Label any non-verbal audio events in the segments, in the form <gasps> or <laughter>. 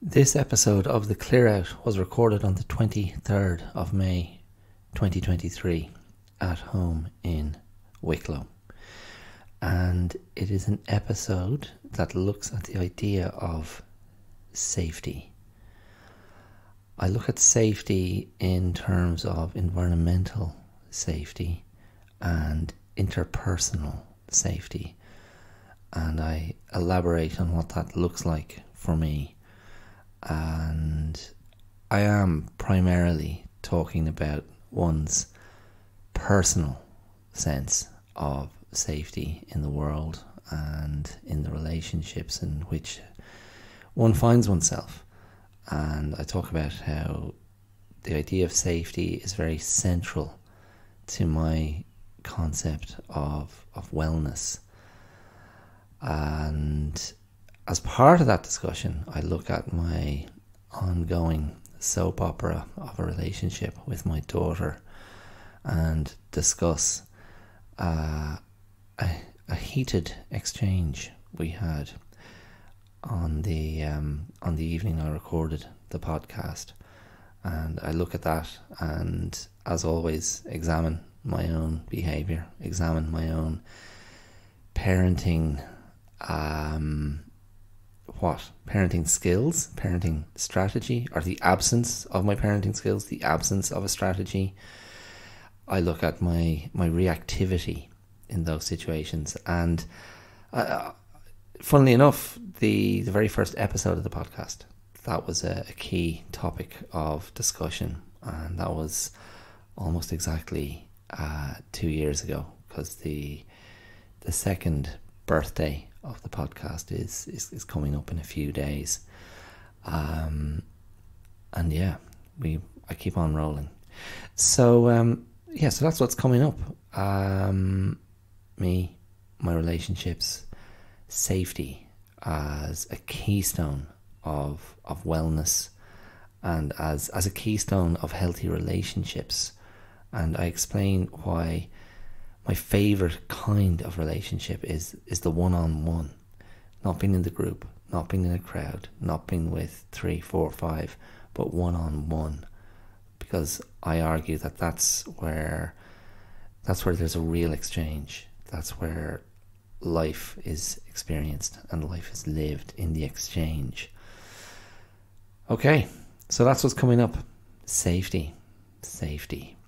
This episode of The Clear Out was recorded on the 23rd of May 2023 at home in Wicklow. And it is an episode that looks at the idea of safety. I look at safety in terms of environmental safety and interpersonal safety. And I elaborate on what that looks like for me and I am primarily talking about one's personal sense of safety in the world and in the relationships in which one finds oneself. And I talk about how the idea of safety is very central to my concept of, of wellness. And as part of that discussion, I look at my ongoing soap opera of a relationship with my daughter and discuss uh, a, a, heated exchange we had on the um, on the evening I recorded the podcast, and I look at that and, as always, examine my own behavior, examine my own parenting. Um, what? Parenting skills, parenting strategy, or the absence of my parenting skills, the absence of a strategy. I look at my my reactivity in those situations, and uh, funnily enough, the the very first episode of the podcast that was a, a key topic of discussion, and that was almost exactly uh, two years ago because the the second birthday of the podcast is, is, is coming up in a few days. Um, and yeah, we I keep on rolling. So um, yeah, so that's what's coming up. Um, me, my relationships, safety as a keystone of of wellness, and as as a keystone of healthy relationships. And I explain why my favorite kind of relationship is is the one on one, not being in the group, not being in a crowd, not being with three, four, five, but one on one, because I argue that that's where that's where there's a real exchange. That's where life is experienced and life is lived in the exchange. Okay, so that's what's coming up. Safety, safety.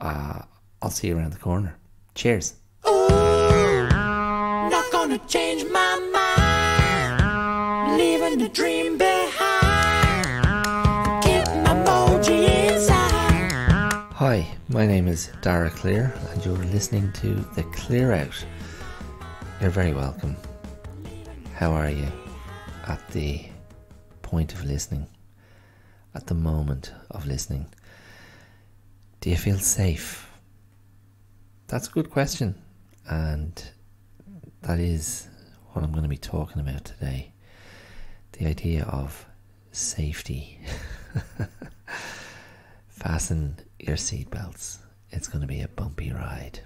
Uh, I'll see you around the corner. Cheers. Ooh, not gonna change my mind. Leaving the dream behind. my moji inside. Hi, my name is Dara Clear, and you're listening to The Clear Out. You're very welcome. How are you at the point of listening? At the moment of listening? Do you feel safe? That's a good question. And that is what I'm going to be talking about today the idea of safety. <laughs> Fasten your seatbelts. It's going to be a bumpy ride.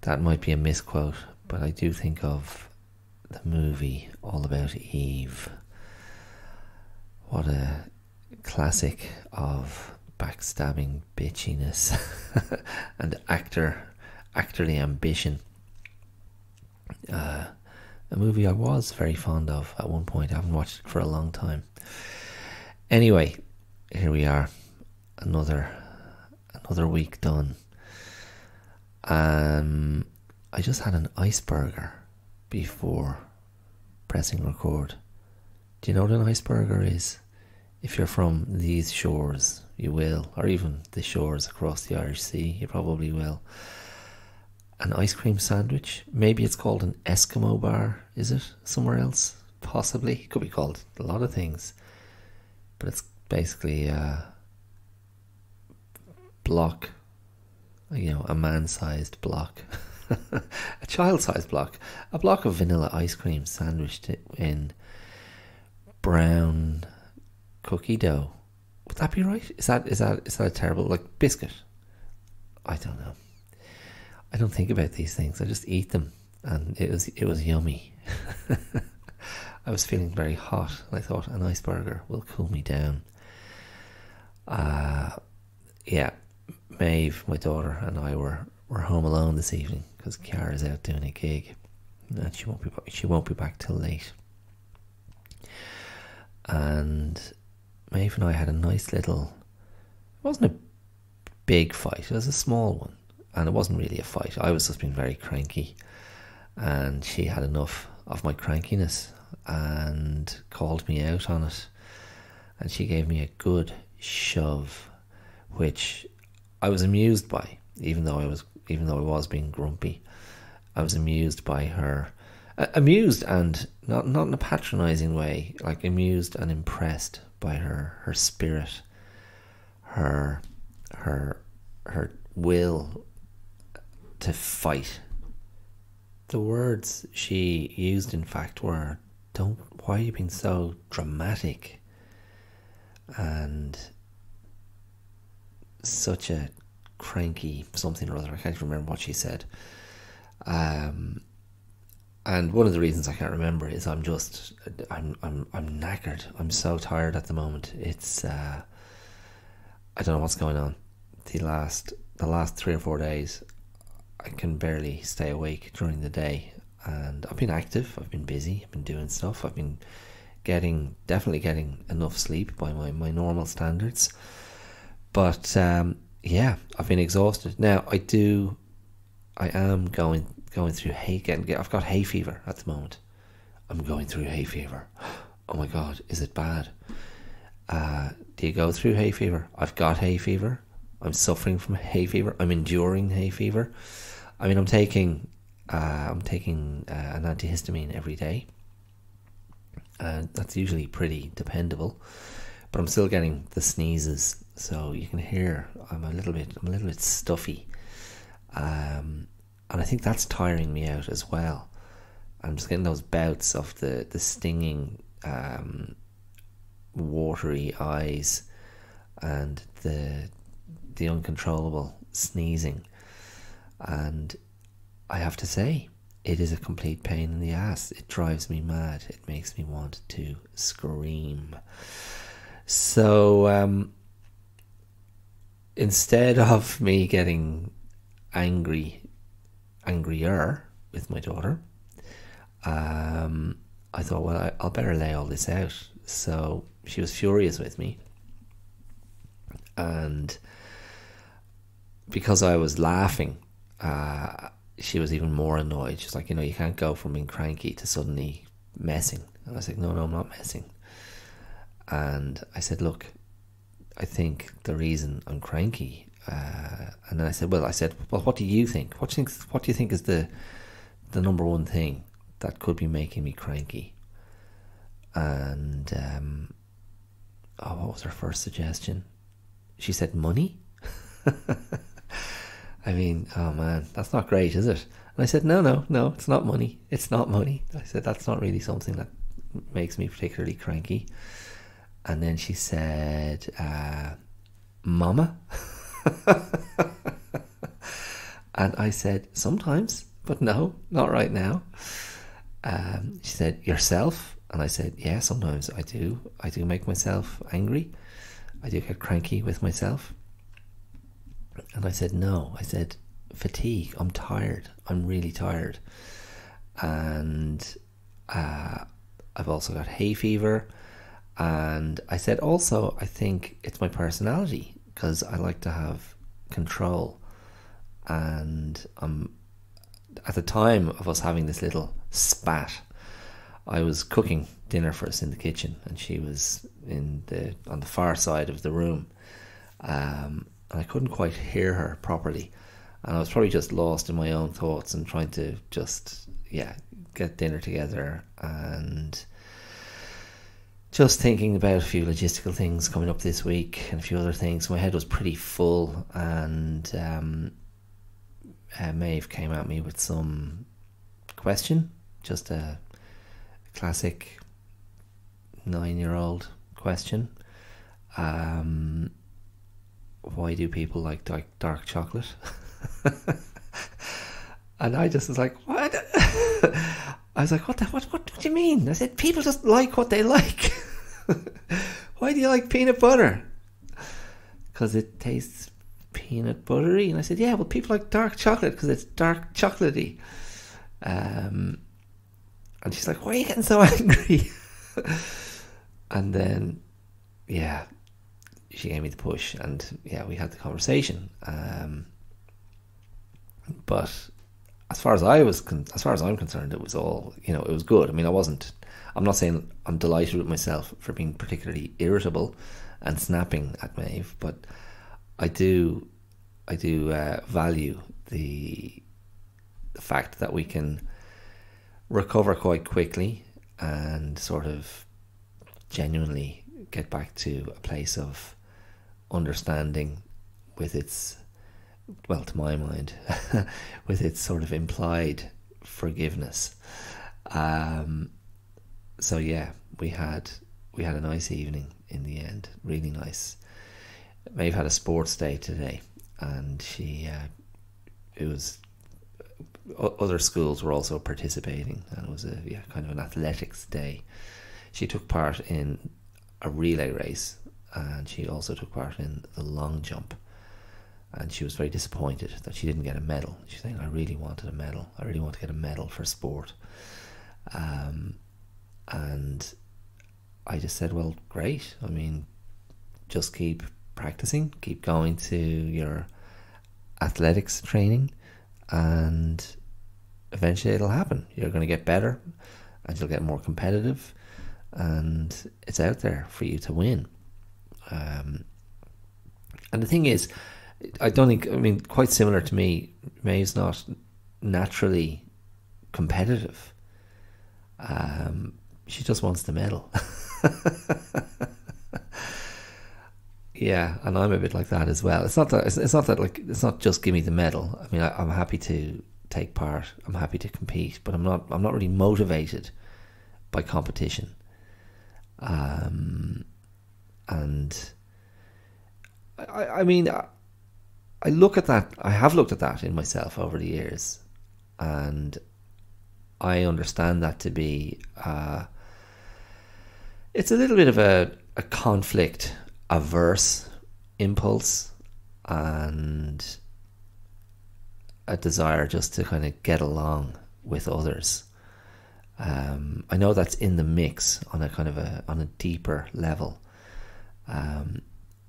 That might be a misquote, but I do think of the movie All About Eve. What a classic of backstabbing bitchiness <laughs> and actor actorly ambition. Uh, a movie I was very fond of at one point. I haven't watched it for a long time. Anyway, here we are, another another week done. Um, I just had an iceberger before pressing record. Do you know what an iceberger is? If you're from these shores, you will, or even the shores across the Irish Sea, you probably will. An ice cream sandwich, maybe it's called an Eskimo bar, is it? Somewhere else? Possibly. It could be called a lot of things. But it's basically a block, you know, a man sized block, <laughs> a child sized block, a block of vanilla ice cream sandwiched in brown cookie dough would that be right? Is that is that is that a terrible like biscuit? I don't know. I don't think about these things. I just eat them, and it was it was yummy. <laughs> I was feeling very hot, and I thought an nice burger will cool me down. Uh, yeah, Maeve, my daughter, and I were, were home alone this evening because Kiara's out doing a gig, and she won't be she won't be back till late. And Maeve and I had a nice little. It wasn't a big fight; it was a small one, and it wasn't really a fight. I was just being very cranky, and she had enough of my crankiness and called me out on it. And she gave me a good shove, which I was amused by, even though I was even though I was being grumpy. I was amused by her, amused and not not in a patronising way, like amused and impressed by her her spirit, her her her will to fight. The words she used, in fact, were "Don't. Why are you being so dramatic?" and such a cranky something or other. I can't remember what she said. Um, and one of the reasons I can't remember is I'm just I'm I'm I'm knackered. I'm so tired at the moment. It's uh, I don't know what's going on. The last the last three or four days, I can barely stay awake during the day, and I've been active. I've been busy. I've been doing stuff. I've been getting definitely getting enough sleep by my, my normal standards. But um, yeah, I've been exhausted. Now I do, I am going going through hay. Getting, I've got hay fever at the moment. I'm going through hay fever. <gasps> Oh my god, is it bad? Uh, do you go through hay fever? I've got hay fever. I'm suffering from hay fever. I'm enduring hay fever. I mean, I'm taking uh, I'm taking uh, an antihistamine every day and that's usually pretty dependable. But I'm still getting the sneezes, so you can hear I'm a little bit I'm a little bit stuffy, um, and I think that's tiring me out as well. I'm just getting those bouts of the the stinging, um, watery eyes, and the the uncontrollable sneezing, and I have to say it is a complete pain in the ass. It drives me mad. It makes me want to scream. So um, instead of me getting angry, angrier with my daughter, um, I thought, well, I'll better lay all this out. So she was furious with me. And because I was laughing, uh, she was even more annoyed. She's like, you know, you can't go from being cranky to suddenly messing. And I was like, no, no, I'm not messing. And I said, look, I think the reason I'm cranky. Uh, and then I said, well, I said, well, what do you think? What do you think? What do you think is the the number one thing that could be making me cranky? And um, oh, what was her first suggestion? She said, money. <laughs> I mean, oh man, that's not great, is it? And I said, no, no, no, it's not money. It's not money. I said, that's not really something that makes me particularly cranky. And then she said, uh, Mama? <laughs> <laughs> and I said, sometimes, but no, not right now. Um, she said, yourself? And I said, yeah, sometimes I do. I do make myself angry. I do get cranky with myself. And I said, No. I said, Fatigue. I'm tired. I'm really tired. And uh, I've also got hay fever. And I said, Also, I think it's my personality because I like to have control. And um, at the time of us having this little spat, I was cooking dinner for us in the kitchen, and she was in the on the far side of the room. Um, and I couldn't quite hear her properly. And I was probably just lost in my own thoughts and trying to just, yeah, get dinner together and just thinking about a few logistical things coming up this week and a few other things. My head was pretty full, and um, uh, Maeve came at me with some question, just a classic nine year old question. Um, why do people like dark, dark chocolate? <laughs> and I just was like, what? I was like, what the what what, what do you mean? I said, people just like what they like. <laughs> Why do you like peanut butter? Because it tastes peanut buttery. And I said, yeah, well, people like dark chocolate because it's dark chocolatey. Um, and she's like, why are you getting so <laughs> angry? and then, yeah, she gave me the push, and yeah, we had the conversation. Um, but as far as I was, con- as far as I'm concerned, it was all you know. It was good. I mean, I wasn't. I'm not saying I'm delighted with myself for being particularly irritable and snapping at Maeve, but I do, I do uh, value the the fact that we can recover quite quickly and sort of genuinely get back to a place of understanding with its well to my mind <laughs> with its sort of implied forgiveness. Um, so yeah we had we had a nice evening in the end. Really nice. Maeve had a sports day today and she uh, it was other schools were also participating and it was a yeah, kind of an athletics day. She took part in a relay race and she also took part in the long jump. And she was very disappointed that she didn't get a medal. She's saying, I really wanted a medal. I really want to get a medal for sport. Um, and I just said, well, great. I mean, just keep practicing, keep going to your athletics training, and eventually it'll happen. You're going to get better and you'll get more competitive, and it's out there for you to win. Um, and the thing is, I don't think, I mean, quite similar to me, Maeve's not naturally competitive. Um, she just wants the medal. <laughs> yeah, and I'm a bit like that as well. It's not that it's, it's, not that like it's not just give me the medal. I mean, I, am happy to take part. I'm happy to compete, but I'm not. I'm not really motivated by competition. Um, and I, I mean, I, look at that. I have looked at that in myself over the years, and I understand that to be. Uh, it's a little bit of a, a conflict averse impulse and a desire just to kind of get along with others. Um, I know that's in the mix on a kind of a on a deeper level, um,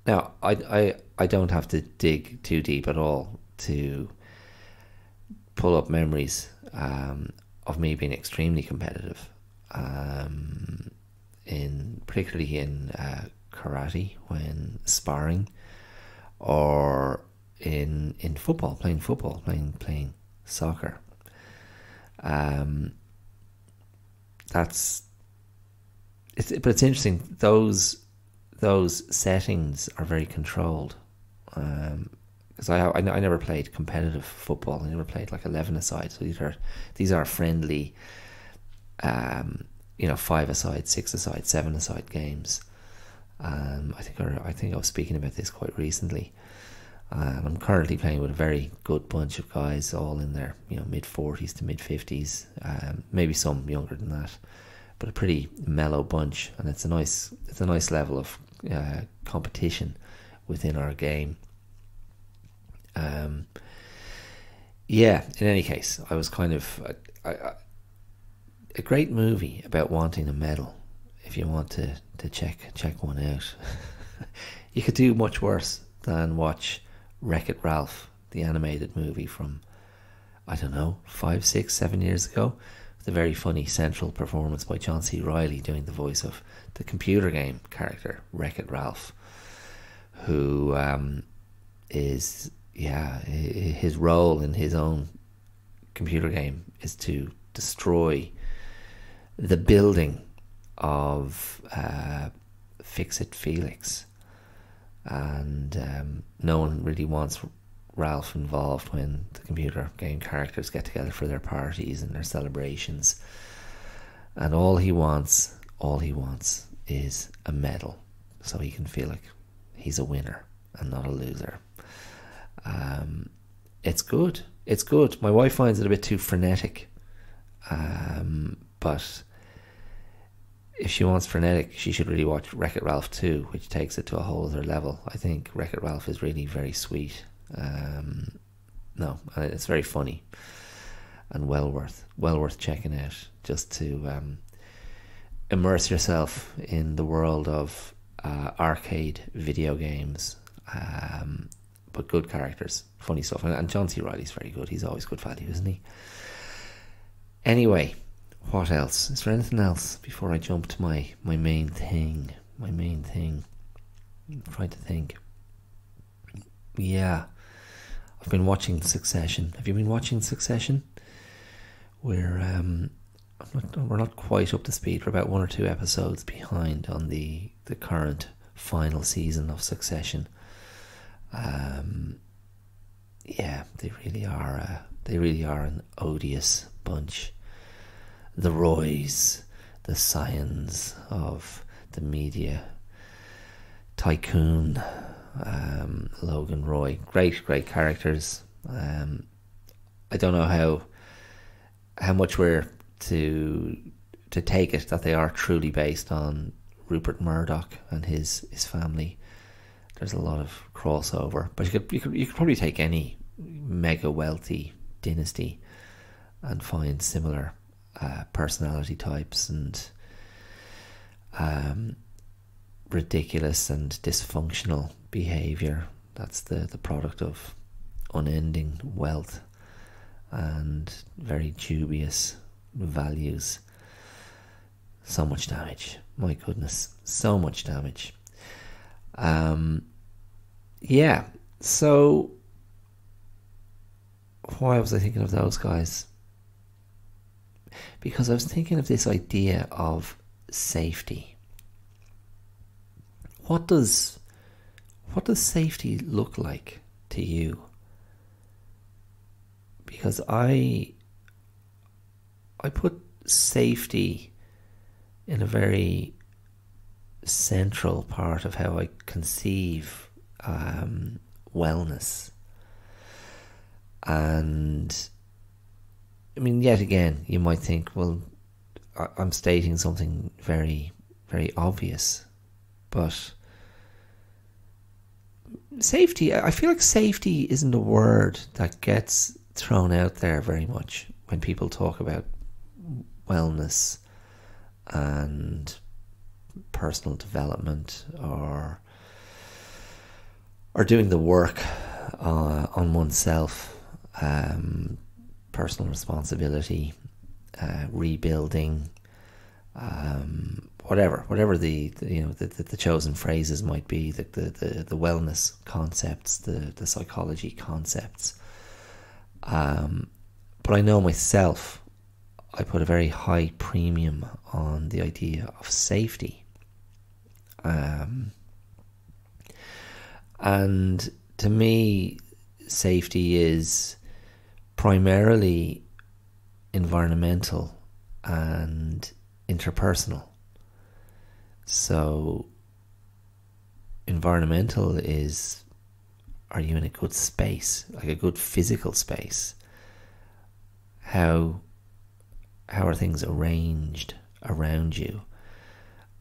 now, I, I, I don't have to dig too deep at all to pull up memories um, of me being extremely competitive, um, in particularly in uh, karate when sparring, or in in football, playing football, playing playing soccer. Um, that's it's but it's interesting those those settings are very controlled. Because um, I, I, I never played competitive football. I never played like eleven aside. So these are these are friendly, um, you know, five aside, six aside, seven aside games. Um, I think I, I think I was speaking about this quite recently. Um, I'm currently playing with a very good bunch of guys, all in their you know mid forties to mid fifties, um, maybe some younger than that, but a pretty mellow bunch, and it's a nice it's a nice level of uh, competition within our game. Um, yeah, in any case, I was kind of a, a, a great movie about wanting a medal. If you want to, to check check one out, <laughs> you could do much worse than watch Wreck It Ralph, the animated movie from I don't know five, six, seven years ago. The very funny central performance by John C. Reilly doing the voice of the computer game character Wreck It Ralph, who um, is yeah his role in his own computer game is to destroy the building of uh, Fix It Felix, and um, no one really wants Ralph involved when the computer game characters get together for their parties and their celebrations. And all he wants, all he wants is a medal so he can feel like he's a winner and not a loser. Um, it's good. It's good. My wife finds it a bit too frenetic. Um, but if she wants frenetic, she should really watch Wreck It Ralph 2, which takes it to a whole other level. I think Wreck It Ralph is really very sweet. Um, no, it's very funny and well worth well worth checking out just to um, immerse yourself in the world of uh, arcade video games. Um, but good characters, funny stuff, and, and John C. Reilly's very good. He's always good value, isn't he? Anyway, what else? Is there anything else before I jump to my my main thing? My main thing. Trying to think. Yeah, I've been watching Succession. Have you been watching Succession? We're um, we're not quite up to speed. We're about one or two episodes behind on the the current final season of Succession. Um, yeah, they really are. Uh, they really are an odious bunch. The Roys, the scions of the media tycoon, um, Logan Roy. Great, great characters. Um, I don't know how how much we're to to take it that they are truly based on Rupert Murdoch and his his family. There's a lot of crossover, but you could you could you could probably take any mega wealthy dynasty and find similar uh, personality types and um, ridiculous and dysfunctional behavior. That's the the product of unending wealth and very dubious values. So much damage. My goodness, so much damage. Um, yeah, so why was I thinking of those guys? Because I was thinking of this idea of safety. What does what does safety look like to you? Because I I put safety in a very central part of how I conceive um, wellness. And I mean, yet again, you might think, well, I'm stating something very, very obvious, but safety, I feel like safety isn't a word that gets thrown out there very much when people talk about wellness and personal development or or doing the work uh, on oneself, um, personal responsibility, uh, rebuilding, um, whatever, whatever the, the you know the, the, the, chosen phrases might be, the, the, the, the wellness concepts, the, the psychology concepts. Um, but I know myself I put a very high premium on the idea of safety. Um, and to me, safety is primarily environmental and interpersonal. So, environmental is are you in a good space, like a good physical space? How how are things arranged around you?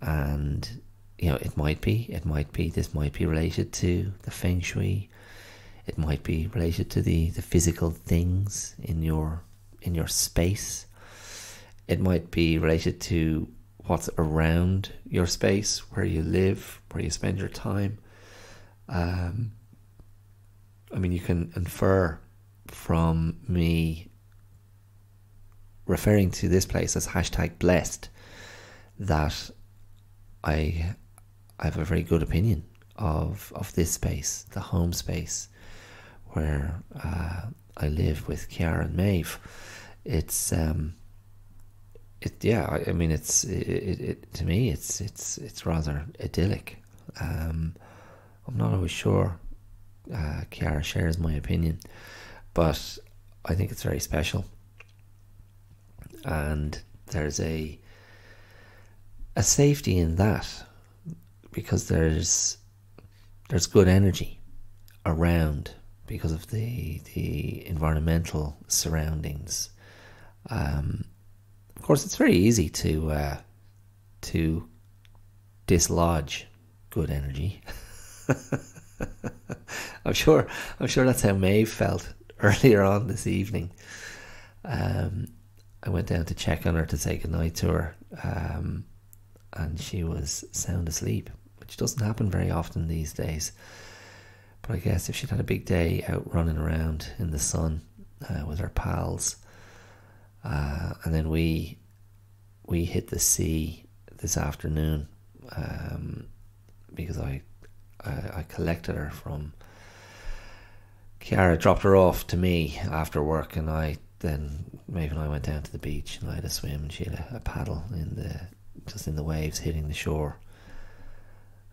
And you know it might be it might be this might be related to the feng shui. It might be related to the the physical things in your in your space. It might be related to what's around your space where you live where you spend your time. Um, i mean you can infer from me referring to this place as hashtag blessed that I I have a very good opinion of of this space, the home space where uh, I live with Kiara and Maeve. It's um, it yeah. I, I mean, it's it, it, to me. It's it's it's rather idyllic. Um, I'm not always sure. Uh, Kiara shares my opinion, but I think it's very special and there's a a safety in that because there's there's good energy around because of the the environmental surroundings. Um, of course, it's very easy to uh, to dislodge good energy. <laughs> I'm sure. I'm sure that's how Maeve felt <laughs> earlier on this evening. Um, I went down to check on her to say goodnight to her, um, and she was sound asleep, which doesn't happen very often these days. But I guess if she'd had a big day out running around in the sun uh, with her pals, uh, and then we we hit the sea this afternoon um, because I, I I collected her from Kiara dropped her off to me after work, and I then Maeve and I went down to the beach and I had a swim, and she had a, a paddle in the just in the waves hitting the shore.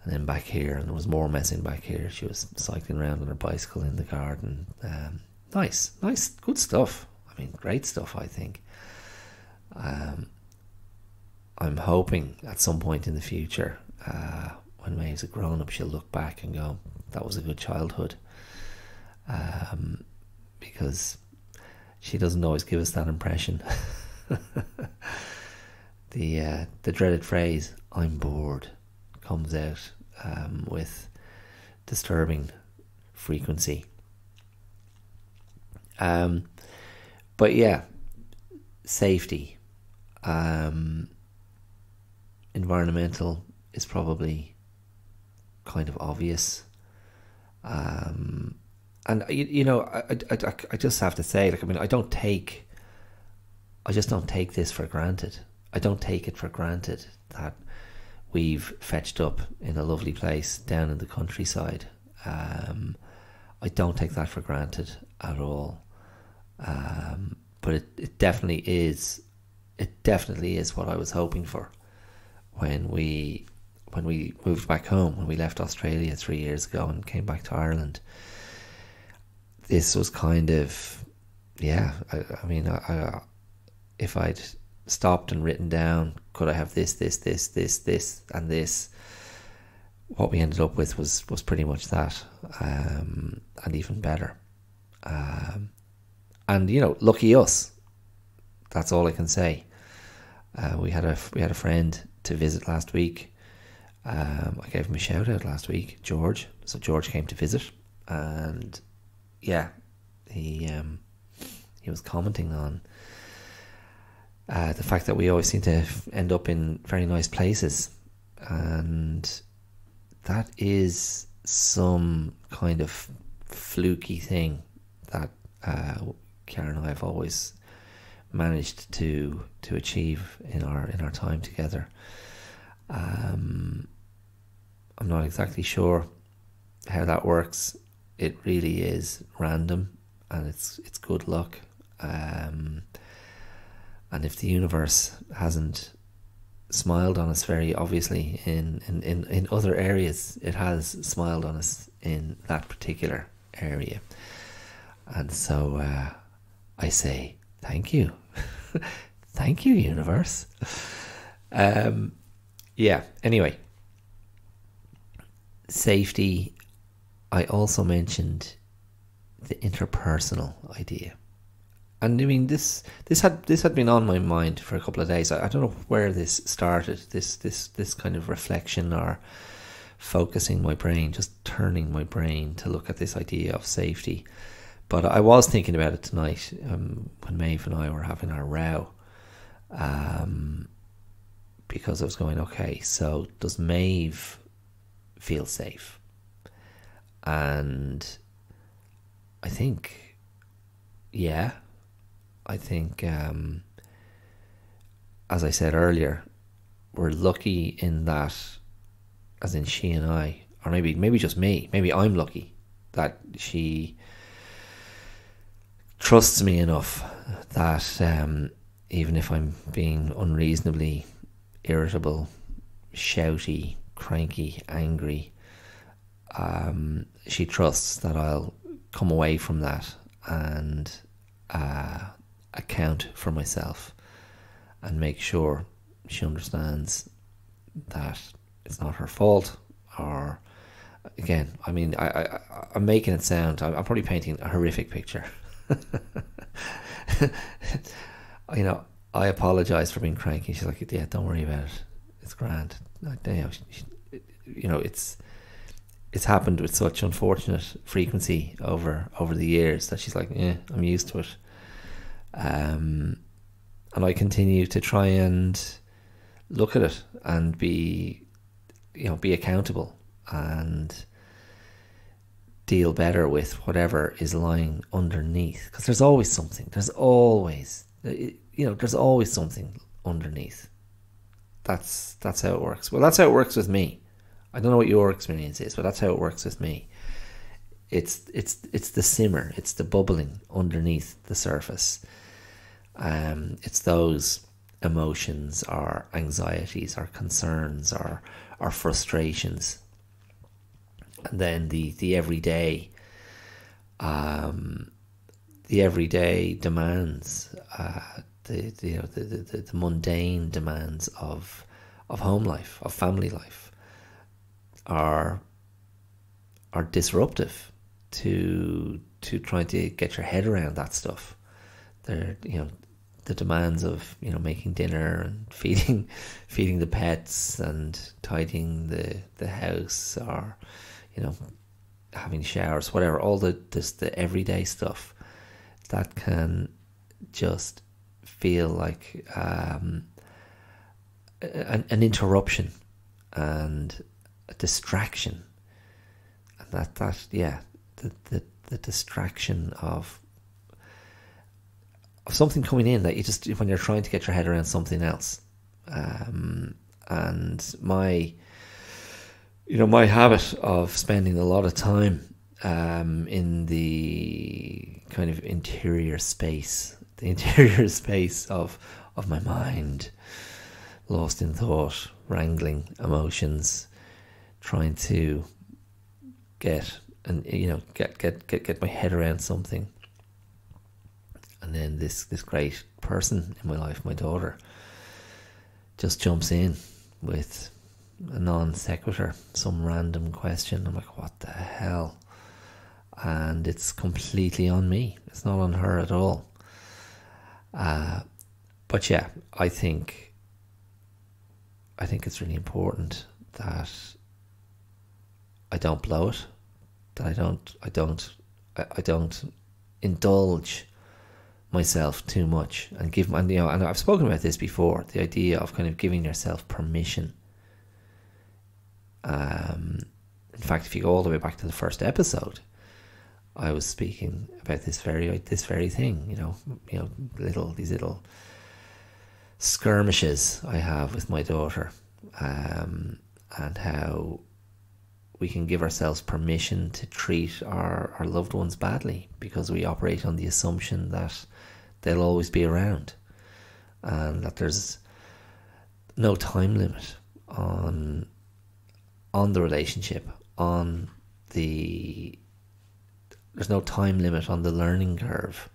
And then back here, and there was more messing back here. She was cycling around on her bicycle in the garden. Um, nice, nice, good stuff. I mean, great stuff. I think. Um, I'm hoping at some point in the future, uh, when Maeve's a grown up, she'll look back and go, "That was a good childhood." Um, because she doesn't always give us that impression. <laughs> the uh, the dreaded phrase "I'm bored" comes out um, with disturbing frequency. Um, but yeah, safety, um, environmental is probably kind of obvious. Um, and you, you know, I, I, I just have to say, like, I mean, I don't take, I just don't take this for granted. I don't take it for granted that we've fetched up in a lovely place down in the countryside. Um, I don't take that for granted at all. Um, but it, it definitely is, it definitely is what I was hoping for when we when we moved back home when we left Australia three years ago and came back to Ireland this was kind of, yeah. I, I mean, I, I, if I'd stopped and written down, could I have this, this, this, this, this, and this? What we ended up with was was pretty much that, um, and even better. Um, and you know, lucky us. That's all I can say. Uh, we had a we had a friend to visit last week. Um, I gave him a shout out last week, George. So George came to visit, and yeah, he um, he was commenting on uh, the fact that we always seem to end up in very nice places, and that is some kind of fluky thing that uh, Karen and I have always managed to to achieve in our in our time together. Um, I'm not exactly sure how that works it really is random and it's it's good luck. Um, and if the universe hasn't smiled on us very obviously in, in, in, in other areas, it has smiled on us in that particular area. And so uh, I say thank you. <laughs> thank you, universe. Um, yeah, anyway. Safety I also mentioned the interpersonal idea. And I mean this this had this had been on my mind for a couple of days. I, I don't know where this started, this this this kind of reflection or focusing my brain, just turning my brain to look at this idea of safety. But I was thinking about it tonight um, when Maeve and I were having our row. Um, because I was going, okay, so does Maeve feel safe? And I think, yeah, I think, um, as I said earlier, we're lucky in that, as in she and I, or maybe maybe just me, maybe I'm lucky that she trusts me enough that um, even if I'm being unreasonably irritable, shouty, cranky, angry, um, she trusts that I'll come away from that and uh, account for myself and make sure she understands that it's not her fault or again i mean i, I i'm making it sound i'm probably painting a horrific picture <laughs> you know I apologize for being cranky. She's like, yeah, don't worry about it. It's grand. you know, you know, it's it's happened with such unfortunate frequency over over the years that she's like, yeah, I'm used to it. Um, and I continue to try and look at it and be, you know, be accountable and deal better with whatever is lying underneath because there's always something. There's always, you know, there's always something underneath. That's that's how it works. Well, that's how it works with me. I don't know what your experience is, but that's how it works with me. It's it's it's the simmer, it's the bubbling underneath the surface. Um, it's those emotions, our anxieties, our concerns, our our frustrations, and then the the everyday, um, the everyday demands, uh, the, the you know the, the, the mundane demands of of home life, of family life are are disruptive to to trying to get your head around that stuff. They're you know the demands of you know making dinner and <laughs> feeding feeding the pets and tidying the the house or you know having showers whatever all the just the everyday stuff that can just feel like um, an, an interruption and a distraction. And that, that yeah, the, the, the distraction of of something coming in that you just when you're trying to get your head around something else. Um, and my you know my habit of spending a lot of time um, in the kind of interior space, <laughs> the interior space of of my mind, lost in thought, wrangling emotions, trying to get and you know get get get get my head around something. And then this this great person in my life my daughter just jumps in with a non sequitur some random question. I'm like what the hell? And it's completely on me. It's not on her at all. Uh, but yeah i think i think it's really important that I don't blow it. That I don't I don't I, I don't indulge myself too much and give and you know and I've spoken about this before the idea of kind of giving yourself permission um in fact if you go all the way back to the first episode I was speaking about this very this very thing you know you know little these little skirmishes I have with my daughter um and how we can give ourselves permission to treat our, our loved ones badly because we operate on the assumption that they'll always be around and that there's no time limit on on the relationship on the there's no time limit on the learning curve.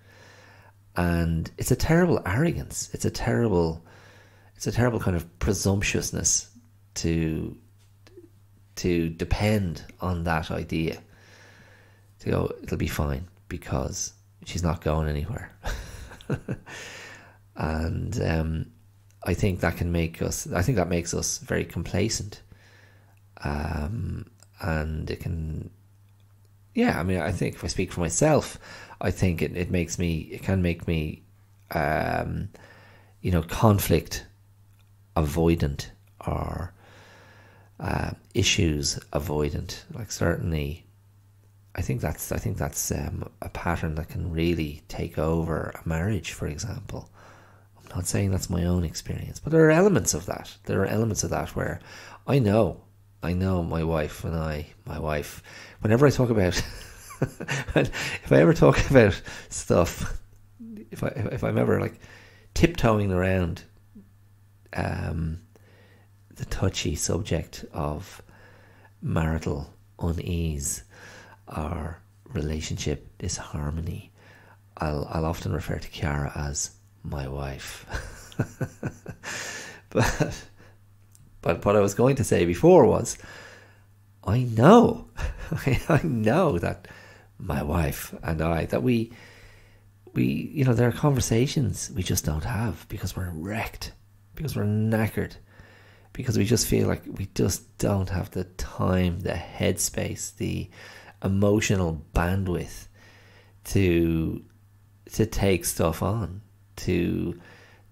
And it's a terrible arrogance. It's a terrible it's a terrible kind of presumptuousness to to depend on that idea to go it'll be fine because she's not going anywhere. <laughs> And um, I think that can make us I think that makes us very complacent. Um, and it can yeah I mean I think if I speak for myself I think it, it makes me it can make me um, you know conflict avoidant or uh, issues avoidant. Like certainly, I think that's I think that's um, a pattern that can really take over a marriage, for example. I'm not saying that's my own experience, but there are elements of that. There are elements of that where I know, I know my wife and I, my wife, whenever I talk about, <laughs> if I ever talk about stuff, if I if I'm ever like tiptoeing around, um, the touchy subject of marital unease. Or relationship disharmony, I'll, I'll often refer to Chiara as my wife. <laughs> but, but what I was going to say before was I know, <laughs> I know that my wife and I, that we we, you know, there are conversations we just don't have because we're wrecked, because we're knackered, because we just feel like we just don't have the time, the headspace, the emotional bandwidth to to take stuff on, to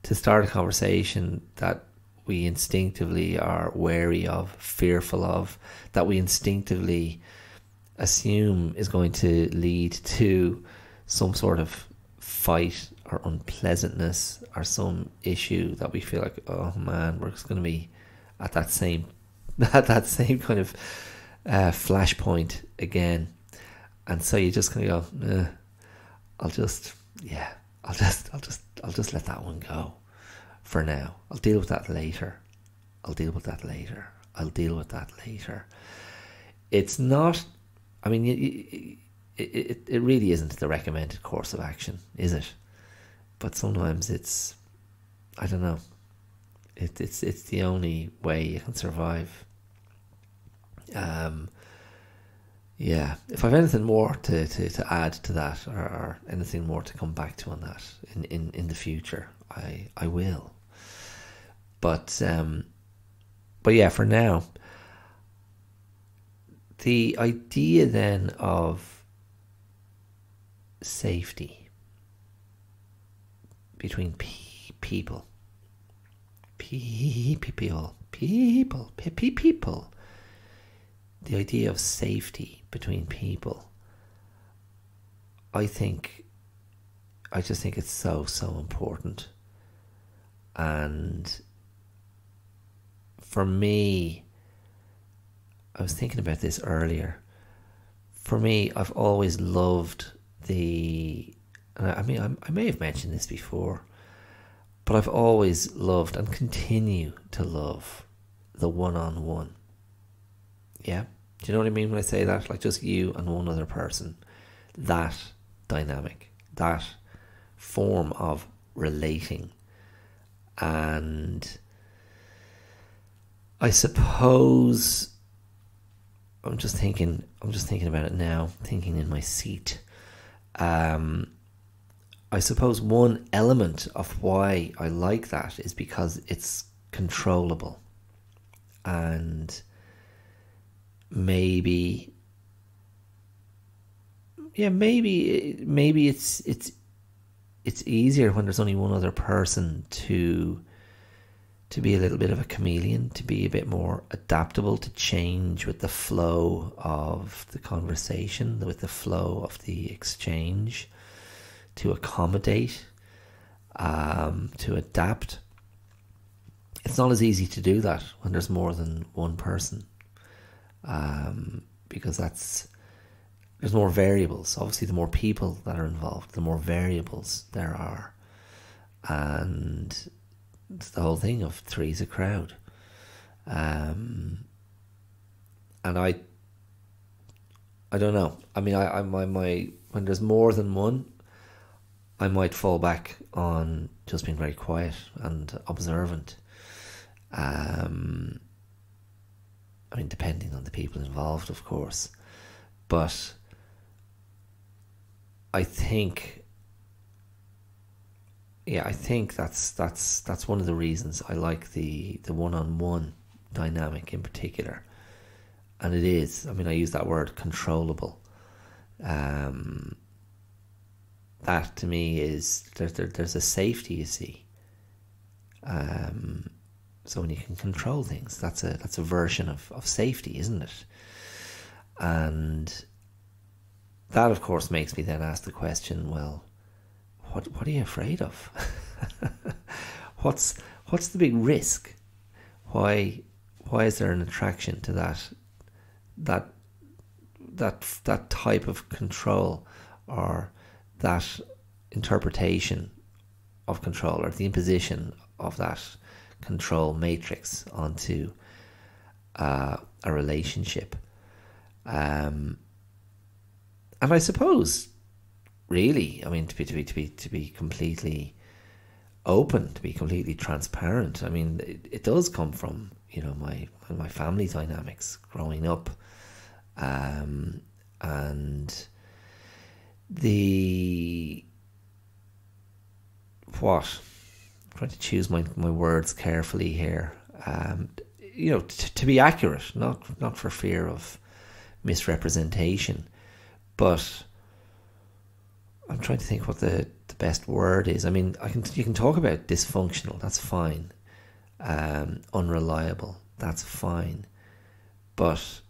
to start a conversation that we instinctively are wary of, fearful of, that we instinctively assume is going to lead to some sort of fight or unpleasantness or some issue that we feel like, oh man, we're just going to be at that same <laughs> at that same kind of uh, flashpoint again, and so you just of go, I'll just yeah, I'll just I'll just I'll just let that one go for now. I'll deal with that later. I'll deal with that later. I'll deal with that later. It's not. I mean, it, it, it really isn't the recommended course of action, is it? But sometimes it's. I don't know. It, it's it's the only way you can survive. Um. Yeah, if I've anything more to, to, to add to that, or, or anything more to come back to on that in, in, in the future, I I will. But um, but yeah, for now, the idea then of safety between pe- people, pe- people, people, pe- people, the idea of safety between people, I think, I just think it's so, so important. And for me, I was thinking about this earlier. For me, I've always loved the. I mean, I, I may have mentioned this before, but I've always loved and continue to love the one on one. Yeah? Do you know what I mean when I say that? Like just you and one other person. That dynamic, that form of relating. And I suppose I'm just thinking. I'm just thinking about it now. Thinking in my seat. Um, I suppose one element of why I like that is because it's controllable, and maybe, yeah, maybe maybe it's it's it's easier when there's only one other person to to be a little bit of a chameleon, to be a bit more adaptable, to change with the flow of the conversation, with the flow of the exchange, to accommodate, um, to adapt. It's not as easy to do that when there's more than one person, um, because that's there's more variables. Obviously, the more people that are involved, the more variables there are, and it's the whole thing of three's a crowd. Um, and I, I don't know. I mean, I, I my, my when there's more than one, I might fall back on just being very quiet and observant. Um, I mean, depending on the people involved, of course, but I think yeah, I think that's that's that's one of the reasons I like the the one on one dynamic in particular, and it is. I mean, I use that word controllable. Um, that to me is there, there, there's a safety you see. Um, so when you can control things, that's a that's a version of, of safety, isn't it? And that, of course, makes me then ask the question: Well, what what are you afraid of? <laughs> what's what's the big risk? Why why is there an attraction to that that that that type of control or that interpretation of control or the imposition of that control matrix onto uh, a relationship? Um, and I suppose really, I mean, to be to be to be to be completely open, to be completely transparent. I mean, it, it does come from you know my my family dynamics growing up, um, and the what I'm trying to choose my, my words carefully here. Um, you know, t- to be accurate, not not for fear of misrepresentation, but I'm trying to think what the, the best word is. I mean, I can you can talk about dysfunctional. That's fine. Um, unreliable. That's fine. But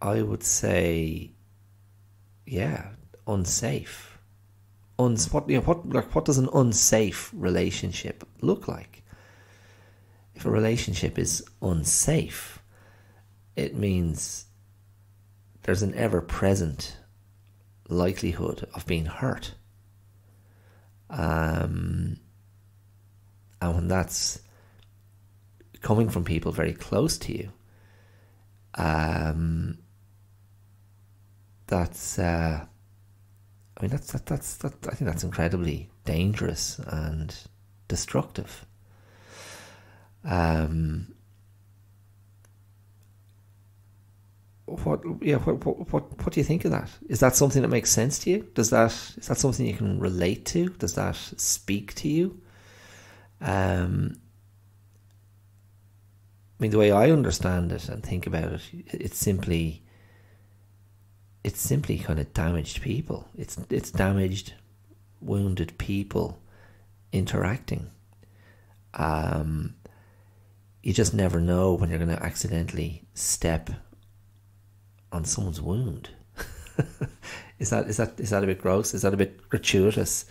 I would say, yeah, unsafe. Uns what you know, what like what does an unsafe relationship look like? If a relationship is unsafe, it means there's an ever present likelihood of being hurt. Um, and when that's coming from people very close to you, um, that's uh, I mean that's that, that's that, I think that's incredibly dangerous and destructive. Um, what yeah what, what what what do you think of that? Is that something that makes sense to you? Does that is that something you can relate to? Does that speak to you? Um i mean the way i understand it and think about it it's simply it's simply kind of damaged people it's it's damaged wounded people interacting um you just never know when you're going to accidentally step on someone's wound. <laughs> is that is that is that a bit gross? Is that a bit gratuitous?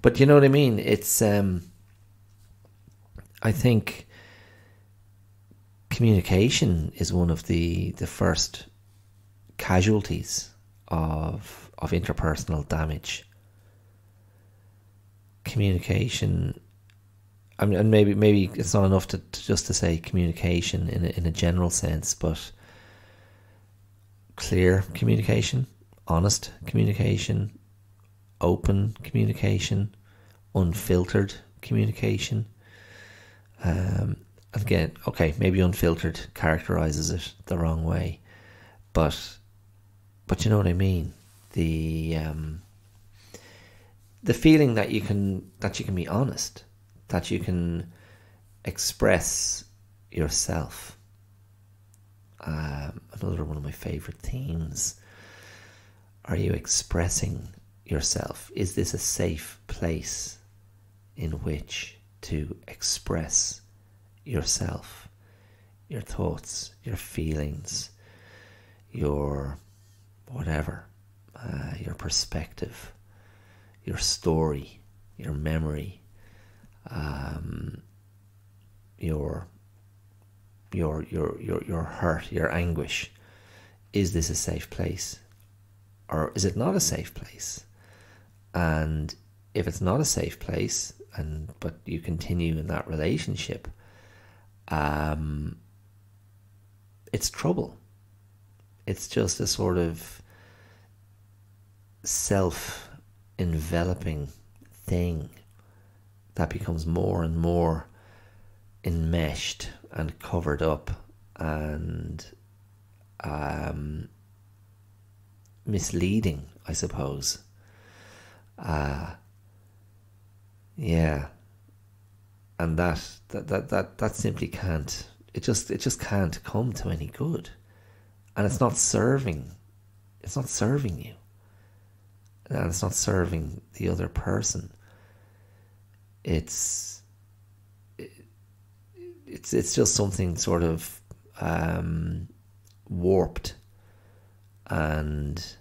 But you know what I mean. It's um, I think communication is one of the the first casualties of of interpersonal damage. Communication. I mean, and maybe maybe it's not enough to, to just to say communication in a, in a general sense, but clear communication, honest communication, open communication, unfiltered communication. Um, again, okay, maybe unfiltered characterizes it the wrong way, but but you know what I mean. The um, the feeling that you can that you can be honest, that you can express yourself um, another one of my favorite themes. Are you expressing yourself? Is this a safe place in which to express yourself, your thoughts, your feelings, your whatever, uh, your perspective, your story, your memory, um, your your your your your hurt, your anguish. Is this a safe place, or is it not a safe place? And if it's not a safe place, and but you continue in that relationship, um, it's trouble. It's just a sort of self enveloping thing that becomes more and more enmeshed and covered up and um, misleading, I suppose. Uh, yeah, and that, that that that that simply can't. It just it just can't come to any good, and it's not serving. It's not serving you, and it's not serving the other person. It's it's it's just something sort of um, warped and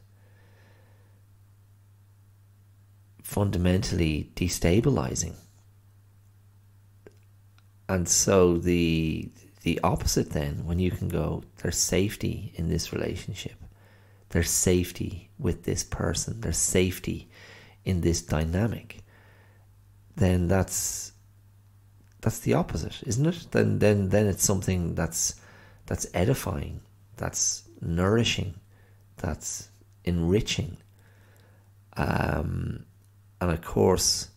fundamentally destabilizing. And so the the opposite then, when you can go, there's safety in this relationship. There's safety with this person. There's safety in this dynamic. Then that's that's the opposite, isn't it? Then then then it's something that's that's edifying, that's nourishing, that's enriching. Um, and of course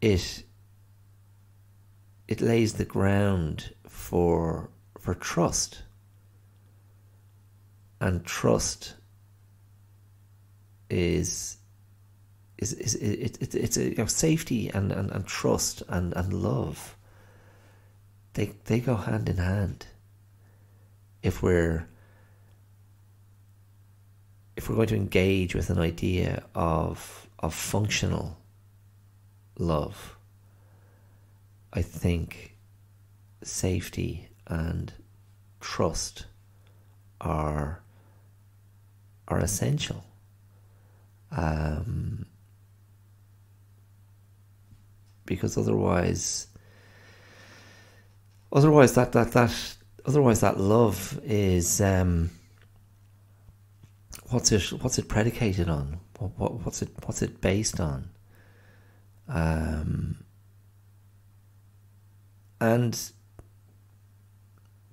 it it lays the ground for for trust. And trust is is is it, it it's a, you know, safety and, and, and trust and, and love. They they go hand in hand. If we're if we're going to engage with an idea of of functional love, I think safety and trust are are essential. Um, because otherwise otherwise that that that otherwise that love is um, what's it what's it predicated on what, what what's it what's it based on um, and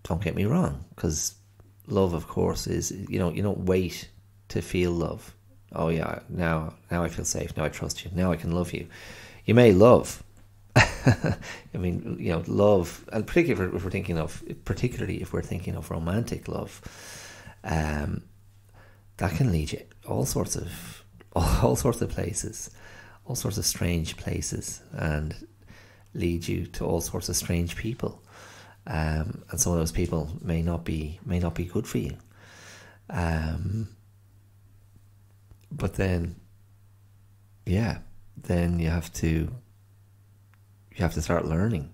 don't get me wrong because love of course is you know you don't wait to feel love. Oh yeah now now i feel safe. Now i trust you. Now i can love you. You may love. <laughs> I mean, you know, love, and particularly if we're thinking of, particularly if we're thinking of romantic love, um, that can lead you all sorts of, <laughs> all sorts of places, all sorts of strange places, and lead you to all sorts of strange people. Um, and some of those people may not be may not be good for you. Um, but then, yeah, then you have to you have to start learning.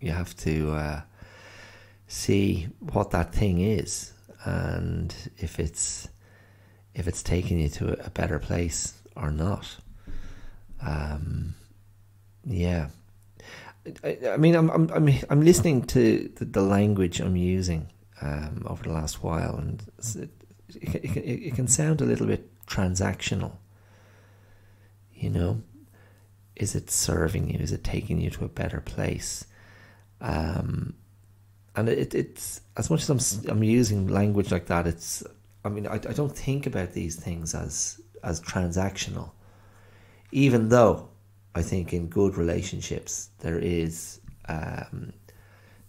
You have to uh, see what that thing is, and if it's if it's taking you to a better place or not. Um, yeah, I, I, mean, I'm I'm I'm I'm listening to the, the language I'm using um, over the last while, and it, it, it, it can sound a little bit transactional. You know, is it serving you? Is it taking you to a better place? Um, and it, it's as much as I'm I'm using language like that. It's I mean I, I don't think about these things as as transactional, even though I think in good relationships there is um,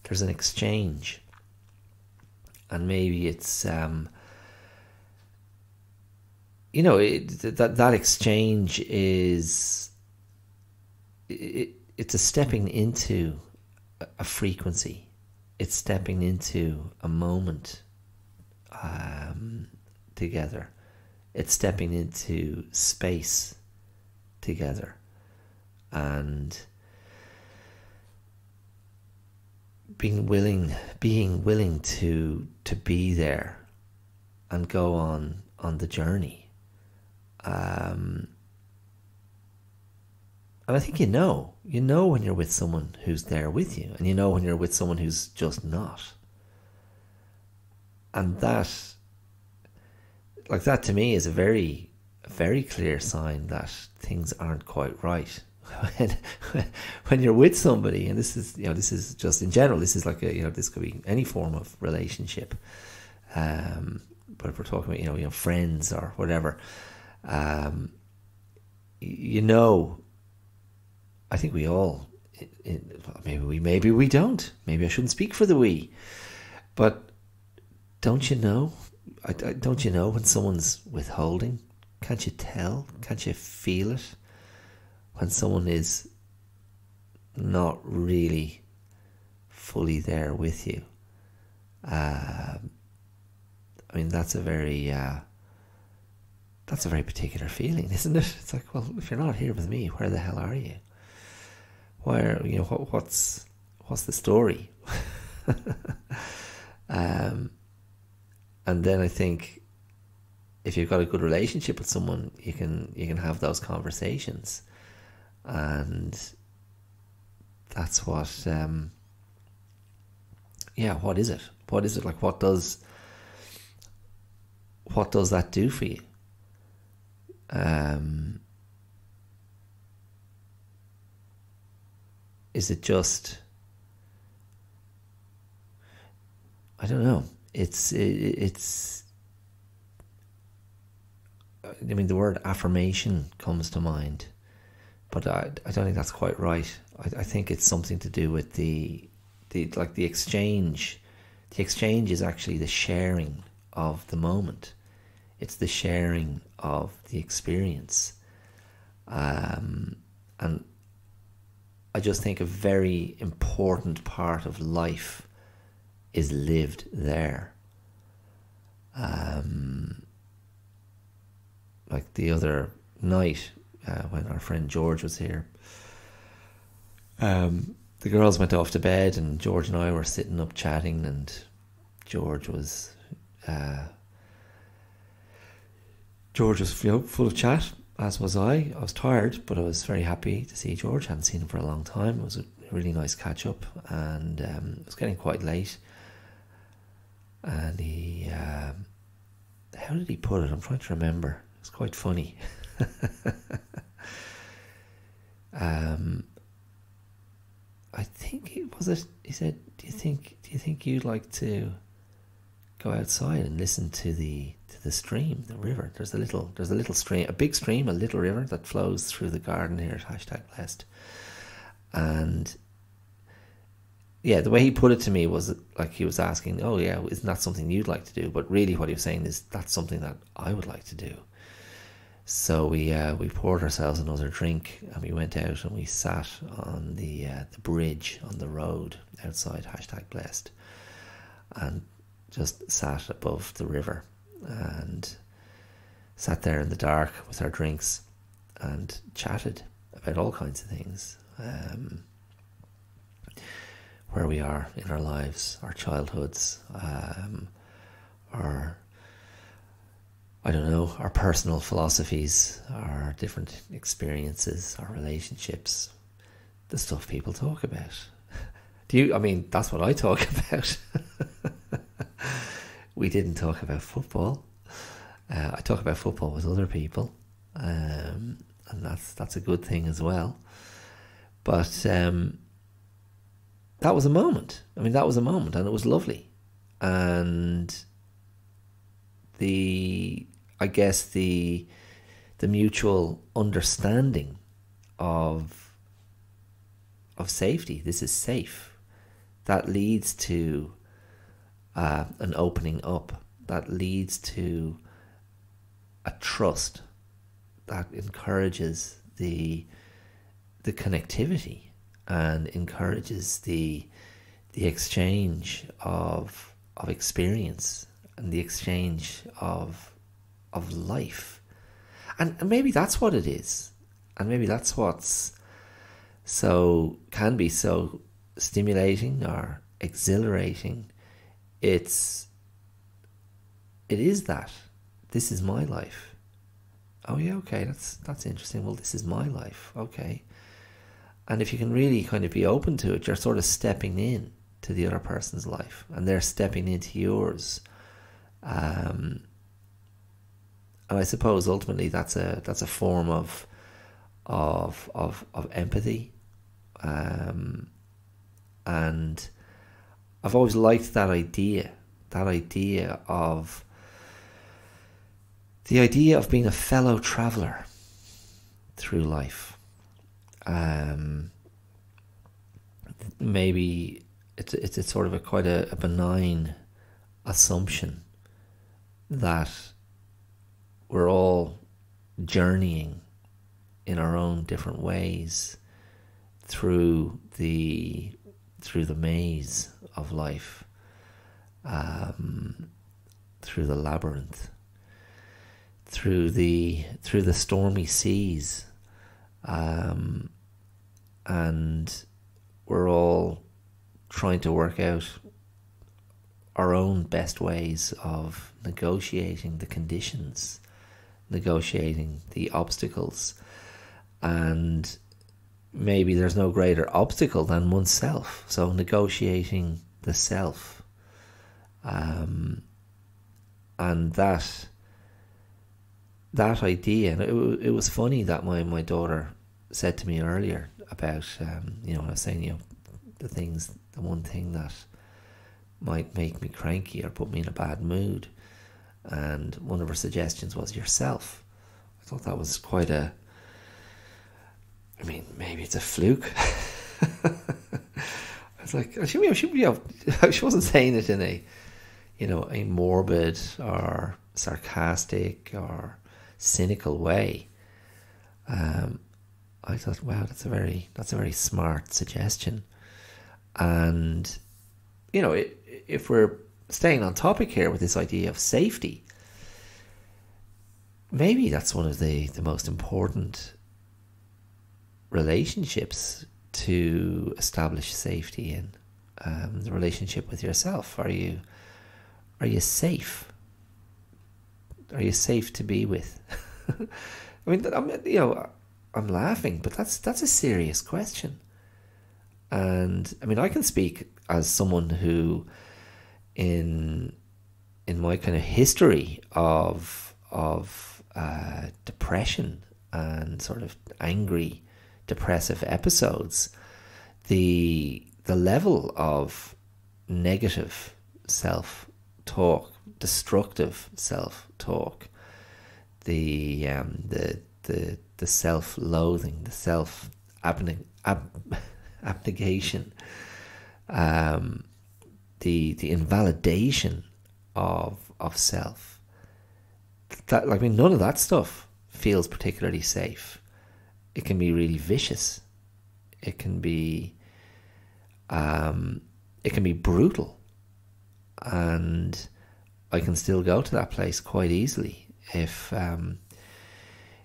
there's an exchange, and maybe it's um, you know it, that that exchange is it, it's a stepping into a frequency. It's stepping into a moment um, together. It's stepping into space together, and being willing, being willing to to be there, and go on on the journey. Um, and I think you know, you know when you're with someone who's there with you, and you know when you're with someone who's just not. And that, like that to me, is a very, very clear sign that things aren't quite right. <laughs> when, when you're with somebody, and this is, you know, this is just in general, this is like a, you know, this could be any form of relationship. Um, but if we're talking about, you know, you know, friends or whatever, um, you know I think we all, maybe we, maybe we don't. Maybe I shouldn't speak for the we, but don't you know? I, I, don't you know when someone's withholding? Can't you tell? Can't you feel it? When someone is not really fully there with you. Uh, I mean, that's a very uh, that's a very particular feeling, isn't it? It's like, well, if you're not here with me, where the hell are you? where you know what, what's what's the story? <laughs> Um, and then I think if you've got a good relationship with someone you can you can have those conversations. And that's what um, yeah what is it? What is it? Like what does what does that do for you um, is it just I don't know. It's it, it's I mean the word affirmation comes to mind, but I I don't think that's quite right. I, I think it's something to do with the the like the exchange. The exchange is actually the sharing of the moment. It's the sharing of the experience. Um, and I just think a very important part of life is lived there. Um, like the other night uh, when our friend George was here, um, the girls went off to bed and George and I were sitting up chatting, and George was uh, George was you know, full of chat, as was I. I was tired, but I was very happy to see George. I hadn't seen him for a long time. It was a really nice catch up, and um, it was getting quite late. And he, um, how did he put it? I'm trying to remember. It's quite funny. <laughs> um, I think it was it. He said, "Do you think? Do you think you'd like to go outside and listen to the the stream, the river? There's a little, there's a little stream, a big stream, a little river that flows through the garden here at hashtag blessed, and." Yeah, the way he put it to me was like he was asking, "Oh yeah, isn't that something you'd like to do?" But really, what he was saying is that's something that I would like to do. So we uh, we poured ourselves another drink and we went out and we sat on the uh, the bridge on the road outside hashtag blessed and just sat above the river and sat there in the dark with our drinks and chatted about all kinds of things. Um, where we are in our lives, our childhoods, um, our I don't know, our personal philosophies, our different experiences, our relationships, the stuff people talk about. <laughs> Do you, I mean, that's what I talk <laughs> about. We didn't talk about football. Uh, I talk about football with other people, um, and that's that's a good thing as well. But um, that was a moment. I mean, that was a moment, and it was lovely. And the I guess the the mutual understanding of of safety. This is safe. That leads to uh, an opening up. That leads to a trust that encourages the the connectivity and encourages the the exchange of of experience and the exchange of of life. And, and maybe that's what it is. And maybe that's what's so can be so stimulating or exhilarating. It's it is that. This is my life. Oh yeah, okay, that's that's interesting. Well, this is my life. Okay. And if you can really kind of be open to it, you're sort of stepping in to the other person's life and they're stepping into yours. Um, and I suppose ultimately that's a that's a form of of of of empathy, um, and I've always liked that idea, that idea of the idea of being a fellow traveler through life. Um, maybe it's it's, sort of a quite a, a benign assumption that we're all journeying in our own different ways through the through the maze of life, um, through the labyrinth, through the through the stormy seas, um, and we're all trying to work out our own best ways of negotiating the conditions negotiating the obstacles. And maybe there's no greater obstacle than oneself. So negotiating the self. Um, and that that idea, and it, it was funny that my, my daughter said to me earlier about, um, you know, I was saying, you know, the things, the one thing that might make me cranky or put me in a bad mood and one of her suggestions was yourself. I thought that was quite a. I mean, maybe it's a fluke. <laughs> I was like, she, <laughs> she, wasn't saying it in a, you know, a morbid or sarcastic or cynical way. Um, I thought, wow, that's a very that's a very smart suggestion, and you know, if we're staying on topic here with this idea of safety, maybe that's one of the the most important relationships to establish safety in um, the relationship with yourself. Are you are you safe? Are you safe to be with? <laughs> I mean, I'm, you know, I'm laughing, but that's that's a serious question. And I mean, I can speak as someone who, in in my kind of history of of uh, depression and sort of angry, depressive episodes, the the level of negative self talk, destructive self talk, the um, the the the self loathing, the self ab- <laughs> abnegation, um, the the invalidation of of self. That like I mean, none of that stuff feels particularly safe. It can be really vicious. It can be um, it can be brutal, and I can still go to that place quite easily if um,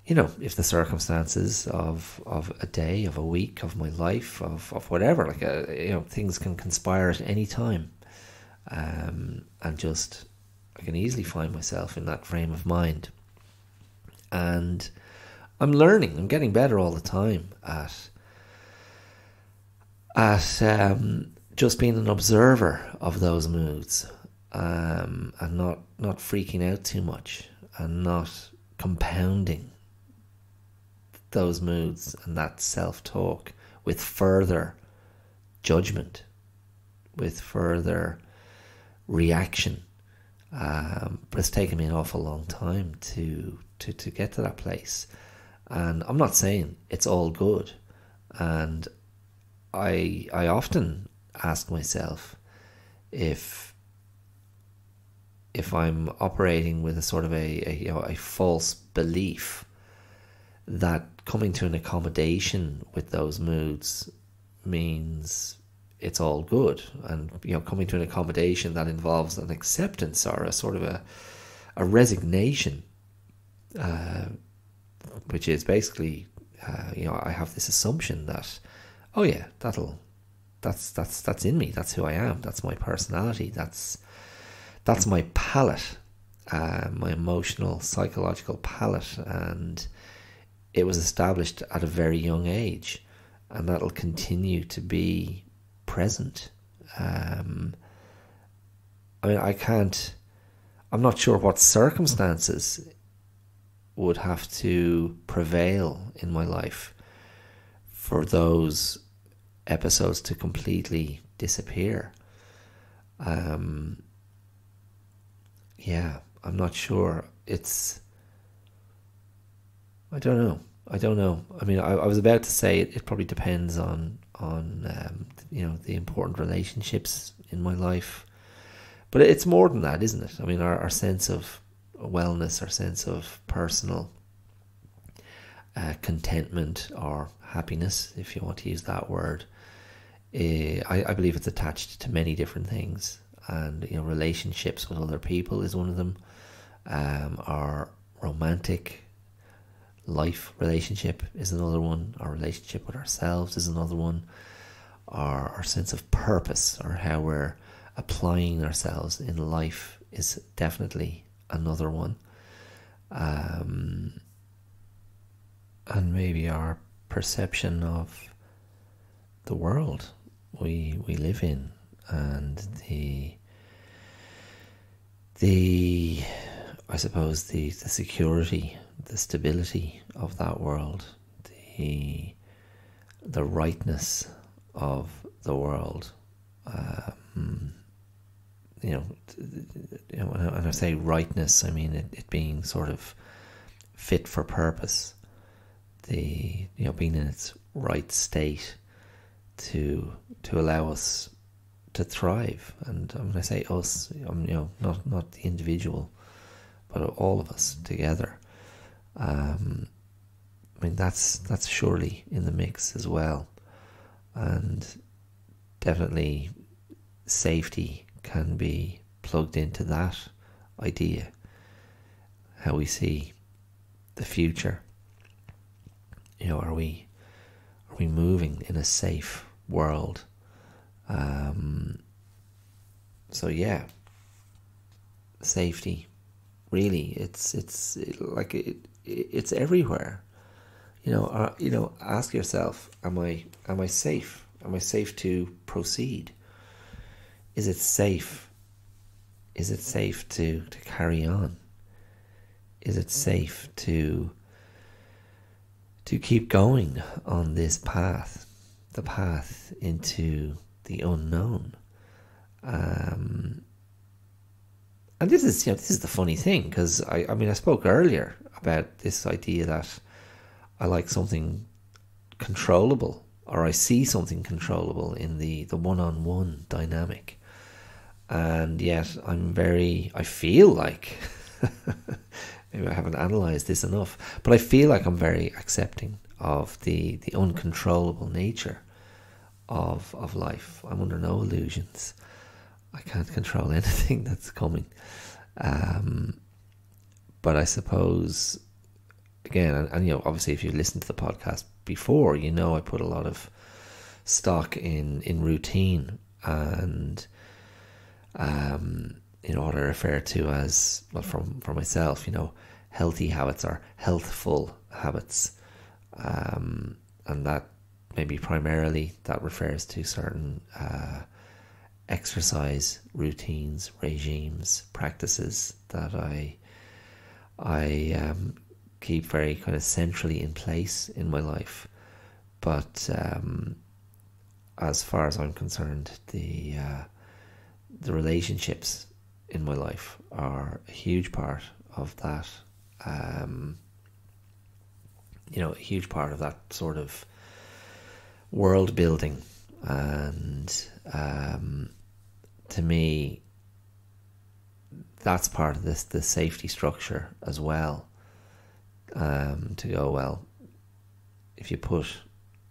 you know if the circumstances of of a day, of a week, of my life, of of whatever, like uh, you know, things can conspire at any time, um, and just I can easily find myself in that frame of mind, and I'm learning. I'm getting better all the time at at um, just being an observer of those moods um, and not not freaking out too much and not compounding those moods and that self talk with further judgment, with further reaction. Um, but it's taken me an awful long time to, to, to get to that place. And I'm not saying it's all good. And I I often ask myself if if I'm operating with a sort of a, a you know a false belief that coming to an accommodation with those moods means it's all good and you know coming to an accommodation that involves an acceptance or a sort of a a resignation uh, which is basically uh, you know I have this assumption that oh yeah, that'll that's that's that's in me. That's who I am. That's my personality. That's that's my palette, uh, my emotional, psychological palette, and it was established at a very young age, and that'll continue to be present. Um, I mean, I can't. I'm not sure what circumstances would have to prevail in my life for those episodes to completely disappear. Um, yeah, I'm not sure. It's. I don't know. I don't know. I mean, I, I was about to say it, it probably depends on on um, you know the important relationships in my life, but it's more than that, isn't it? I mean, our, our sense of wellness, our sense of personal uh, contentment or happiness, if you want to use that word, uh, I, I believe it's attached to many different things, and you know, relationships with other people is one of them. Um, our romantic life relationship is another one. Our relationship with ourselves is another one. Our our sense of purpose or how we're applying ourselves in life is definitely another one. Um, and maybe our perception of the world we we live in and the the I suppose the, the security, the stability of that world, the the rightness of the world. Um, you know, when I say rightness, I mean it, it being sort of fit for purpose. The you know being in its right state to to allow us to thrive. And when I say us, I'm, you know, not not the individual, but all of us together. Um, I mean, that's that's surely in the mix as well, and definitely safety can be plugged into that idea. How we see the future. You know, are we are we moving in a safe world? Um, so yeah, safety. Really, it's it's it, like it, it's everywhere. You know, uh, you know. Ask yourself: Am I am I safe? Am I safe to proceed? Is it safe? Is it safe to to carry on? Is it safe to to keep going on this path, the path into the unknown? Um, and this is you know this is the funny thing because I I mean I spoke earlier about this idea that I like something controllable or I see something controllable in the the one on one dynamic, and yet I'm very I feel like <laughs> maybe I haven't analyzed this enough, but I feel like I'm very accepting of the the uncontrollable nature of of life. I'm under no illusions. I can't control <laughs> anything that's coming. Um, but I suppose, again, and, and, you know, obviously, if you've listened to the podcast before, you know I put a lot of stock in in routine and um, you know what I refer to as well from for myself, you know, healthy habits or healthful habits, um, and that maybe primarily that refers to certain. Uh, exercise routines, regimes, practices that I I um, keep very kind of centrally in place in my life. But um, as far as I'm concerned, the uh, the relationships in my life are a huge part of that. Um, you know, a huge part of that sort of world building and um, to me, that's part of this the safety structure as well. Um, to go well, if you put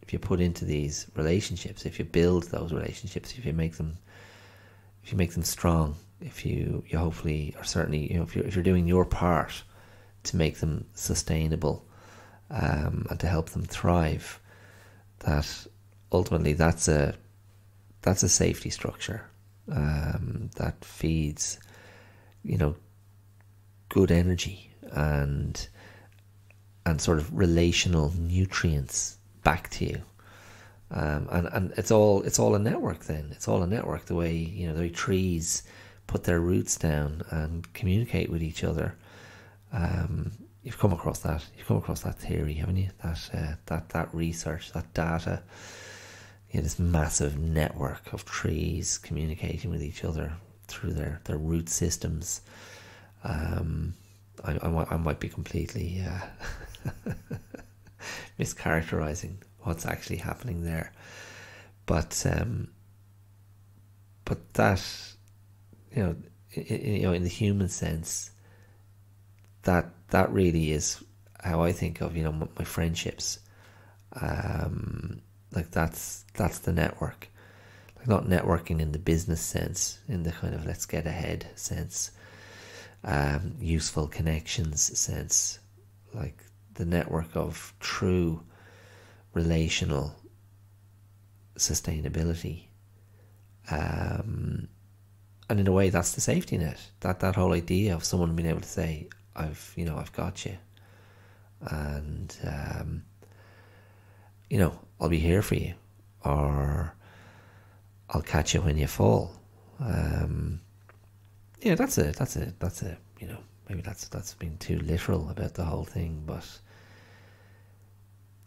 if you put into these relationships, if you build those relationships, if you make them if you make them strong, if you you hopefully or certainly you know if you're if you're doing your part to make them sustainable um, and to help them thrive, that ultimately that's a that's a safety structure um, that feeds, you know, good energy and and sort of relational nutrients back to you. Um, and and it's all it's all a network. Then it's all a network. The way you know the way trees put their roots down and communicate with each other. Um, you've come across that. You've come across that theory, haven't you? That uh, that that research, that data you know, this massive network of trees communicating with each other through their, their root systems. Um, I, I, might, I might be completely uh, <laughs> mischaracterizing what's actually happening there, but um, but that you know, in, you know, in the human sense, that that really is how I think of you know my, my friendships. Um, like that's that's the network. Like not networking in the business sense, in the kind of let's get ahead sense, um, useful connections sense, like the network of true relational sustainability. Um, and in a way, that's the safety net. That that whole idea of someone being able to say, "I've you know I've got you," and um, you know I'll be here for you, or I'll catch you when you fall. Um, yeah, that's a that's a that's a you know maybe that's that's been too literal about the whole thing, but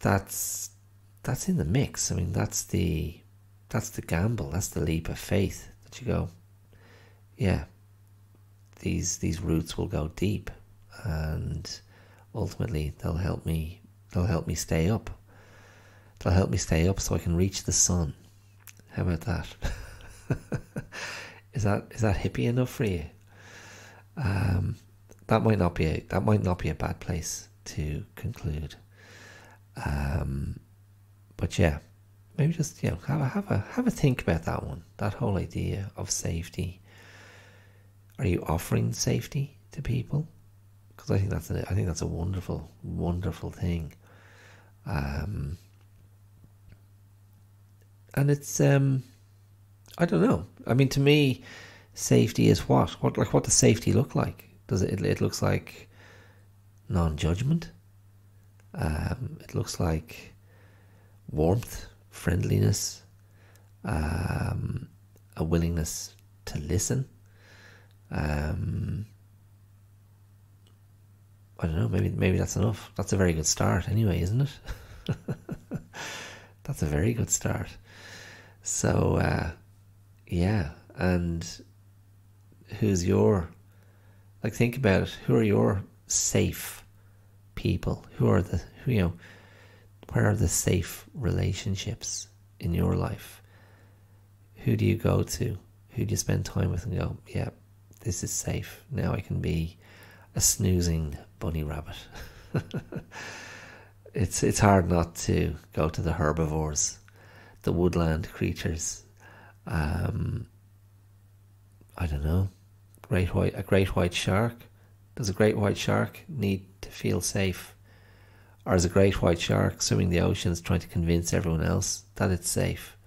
that's that's in the mix. I mean, that's the that's the gamble. That's the leap of faith that you go. Yeah, these these roots will go deep, and ultimately they'll help me. They'll help me stay up They'll help me stay up so I can reach the sun. How about that? <laughs> is that is that hippie enough for you? Um, that might not be a that might not be a bad place to conclude. Um, but yeah, maybe just you know have a have a have a think about that one. That whole idea of safety. Are you offering safety to people? Because I think that's a, I think that's a wonderful wonderful thing. Um, and it's um, I don't know. I mean, to me, safety is what? What like what does safety look like? Does it? It looks like non-judgment. Um, it looks like warmth, friendliness, um, a willingness to listen. Um, I don't know. Maybe maybe that's enough. That's a very good start, anyway, isn't it? <laughs> that's a very good start. So, uh, yeah, and who's your like? Think about it. Who are your safe people? Who are the who you know? Where are the safe relationships in your life? Who do you go to? Who do you spend time with and go, yeah, this is safe. Now I can be a snoozing bunny rabbit. <laughs> it's it's hard not to go to the herbivores, the woodland creatures. Um, I don't know. Great white a great white shark. Does a great white shark need to feel safe? Or is a great white shark swimming the oceans trying to convince everyone else that it's safe?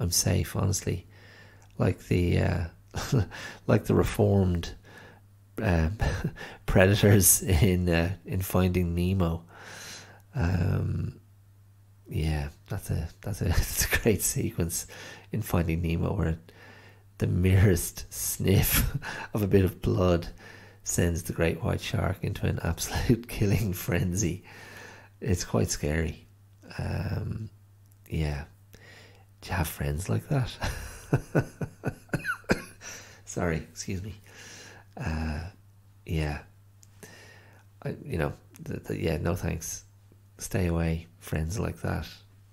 I'm safe, honestly. Like the uh, <laughs> like the reformed um, <laughs> predators in uh, in Finding Nemo. Um, yeah, that's a that's a <laughs> that's a great sequence in Finding Nemo where the merest sniff of a bit of blood sends the great white shark into an absolute killing frenzy. It's quite scary. Um, yeah, do you have friends like that? <laughs> Sorry, excuse me. Uh, yeah, I, you know, the, the, yeah, no thanks. Stay away, friends like that.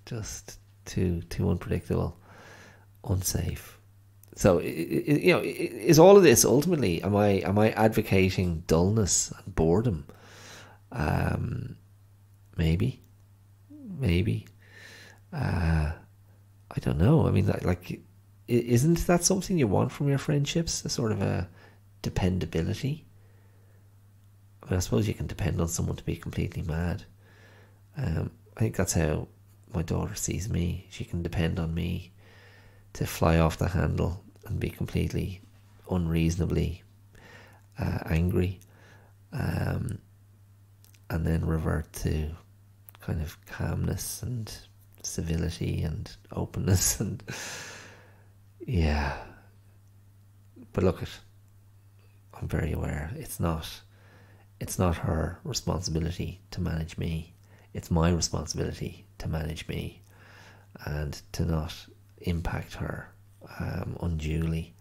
Just too too unpredictable, unsafe. So, you know, is all of this ultimately? Am I am I advocating dullness and boredom? Um, maybe, maybe. Uh, I don't know. I mean, like, isn't that something you want from your friendships? A sort of a dependability. I mean, I suppose you can depend on someone to be completely mad. Um, I think that's how my daughter sees me. She can depend on me to fly off the handle and be completely unreasonably uh, angry, um, and then revert to kind of calmness and civility and openness <laughs> and yeah. But look, at I'm very aware it's not it's not her responsibility to manage me. It's my responsibility to manage me and to not impact her um, unduly,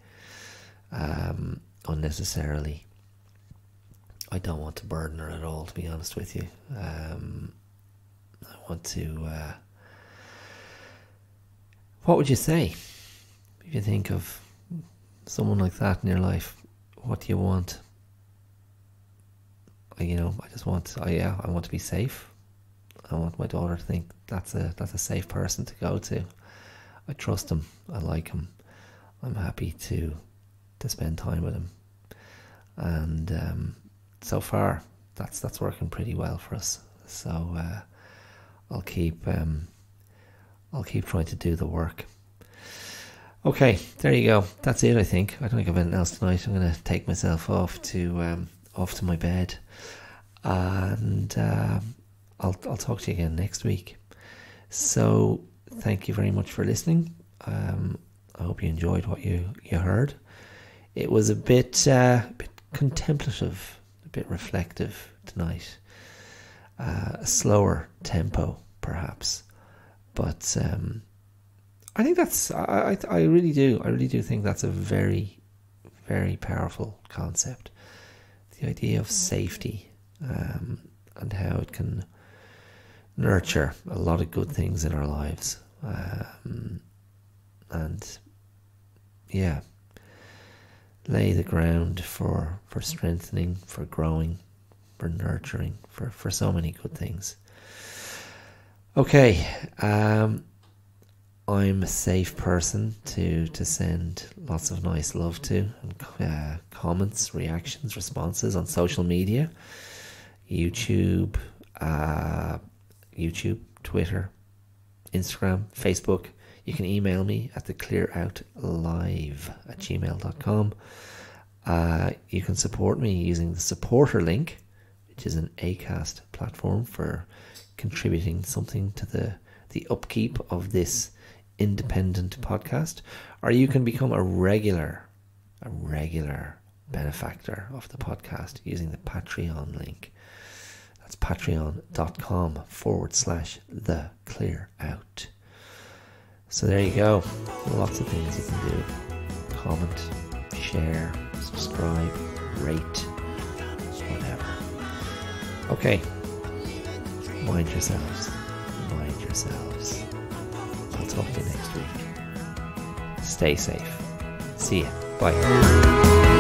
um, unnecessarily. I don't want to burden her at all, to be honest with you. Um, want to. Uh, what would you say if you think of someone like that in your life? What do you want? You know, I just want. I yeah, I want to be safe. I want my daughter to think that's a that's a safe person to go to. I trust him. I like him. I'm happy to to spend time with him. And um, so far, that's that's working pretty well for us. So uh, I'll keep um, I'll keep trying to do the work. Okay, there you go. That's it. I think I don't think I've anything else tonight. I'm going to take myself off to um, off to my bed, and uh, I'll I'll talk to you again next week. So thank you very much for listening. Um, I hope you enjoyed what you, you heard. It was a bit, uh, a bit contemplative, a bit reflective tonight. Uh, a slower tempo, perhaps, but um, I think that's I, I I really do I really do think that's a very very powerful concept. The idea of safety um, and how it can nurture a lot of good things in our lives. Um, and yeah, lay the ground for, for strengthening, for growing, for nurturing, for, for so many good things. Okay, um, I'm a safe person to to send lots of nice love to and uh, comments, reactions, responses on social media, YouTube, uh, YouTube, Twitter, Instagram, Facebook. You can email me at the clearoutlive at gmail.com. Uh, you can support me using the supporter link, which is an ACAST platform for contributing something to the, the upkeep of this independent podcast. Or you can become a regular, a regular benefactor of the podcast using the Patreon link. That's patreon.com forward slash the clear out. So there you go. Lots of things you can do. Comment, share, subscribe, rate, whatever. Okay. Mind yourselves. Mind yourselves. I'll talk to you next week. Stay safe. See ya. Bye.